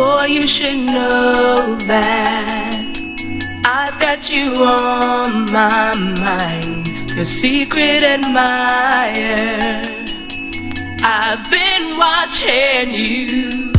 Boy, you should know that I've got you on my mind. Your secret admirer. I've been watching you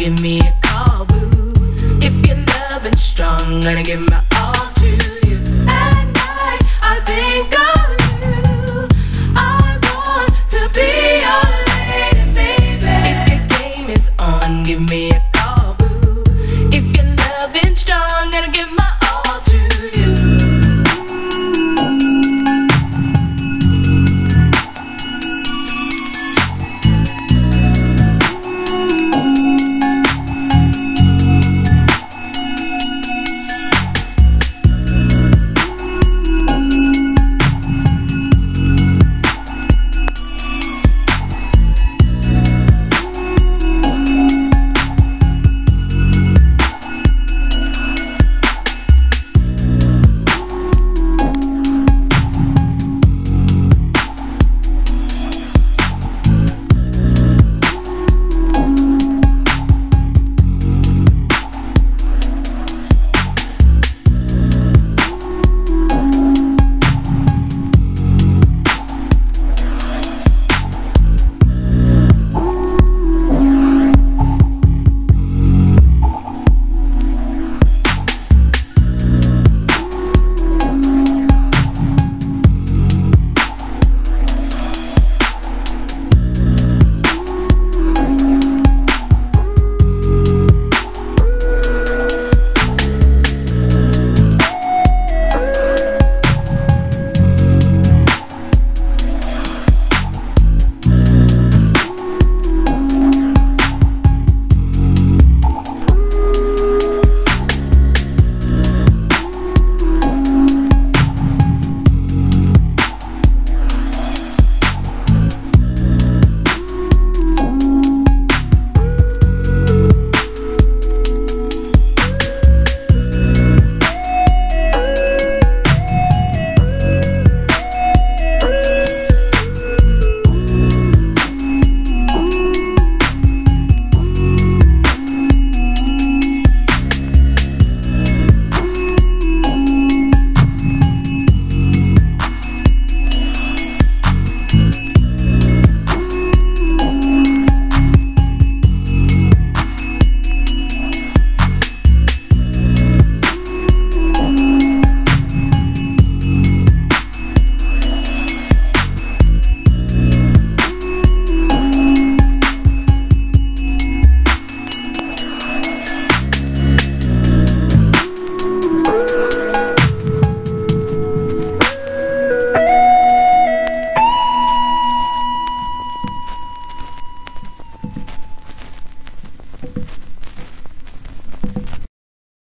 give me a